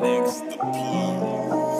Next, the